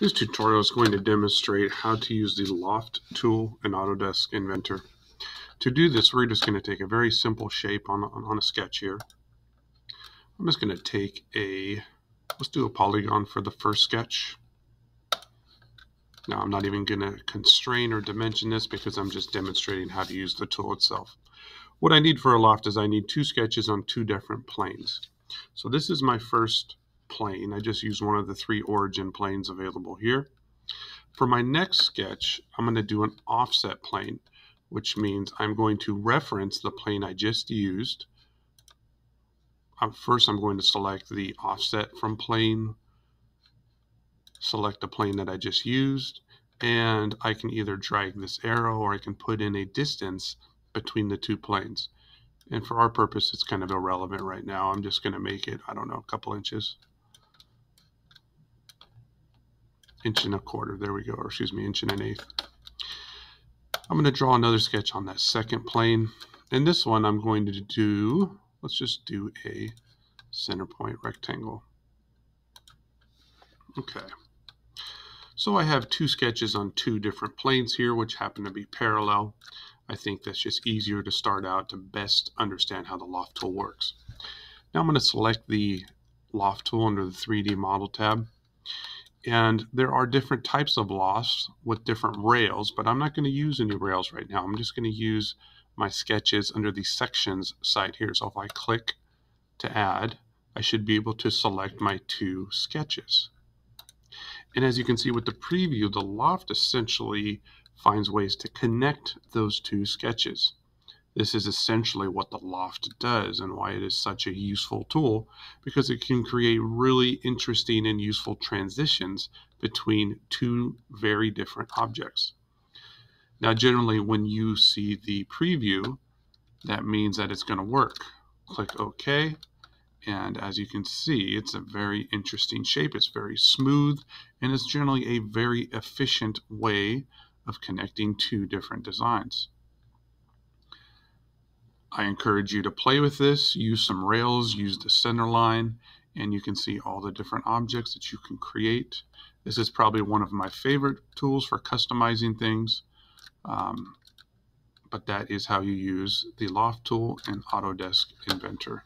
This tutorial is going to demonstrate how to use the Loft tool in Autodesk Inventor. To do this, we're just going to take a very simple shape on, on a sketch here. I'm just going to take a, let's do a polygon for the first sketch. Now I'm not even going to constrain or dimension this because I'm just demonstrating how to use the tool itself. What I need for a loft is I need two sketches on two different planes. So this is my first plane. I just used one of the three origin planes available here. For my next sketch, I'm going to do an offset plane, which means I'm going to reference the plane I just used. First, I'm going to select the offset from plane, select the plane that I just used, and I can either drag this arrow or I can put in a distance between the two planes. And for our purpose, it's kind of irrelevant right now. I'm just going to make it, I don't know, a couple inches. Inch and a quarter. There we go, or excuse me, inch and an eighth. I'm going to draw another sketch on that second plane. In this one, I'm going to do, let's just do a center point rectangle. Okay. So I have two sketches on two different planes here, which happen to be parallel. I think that's just easier to start out to best understand how the loft tool works. Now I'm going to select the loft tool under the 3D model tab. And there are different types of lofts with different rails, but I'm not going to use any rails right now. I'm just going to use my sketches under the sections side here. So if I click to add, I should be able to select my two sketches. And as you can see with the preview, the loft essentially finds ways to connect those two sketches. This is essentially what the loft does and why it is such a useful tool because it can create really interesting and useful transitions between two very different objects. Now, generally, when you see the preview, that means that it's going to work. Click OK. And as you can see, it's a very interesting shape. It's very smooth, and it's generally a very efficient way of connecting two different designs. I encourage you to play with this, use some rails, use the center line, and you can see all the different objects that you can create. This is probably one of my favorite tools for customizing things, um, but that is how you use the Loft tool in Autodesk Inventor.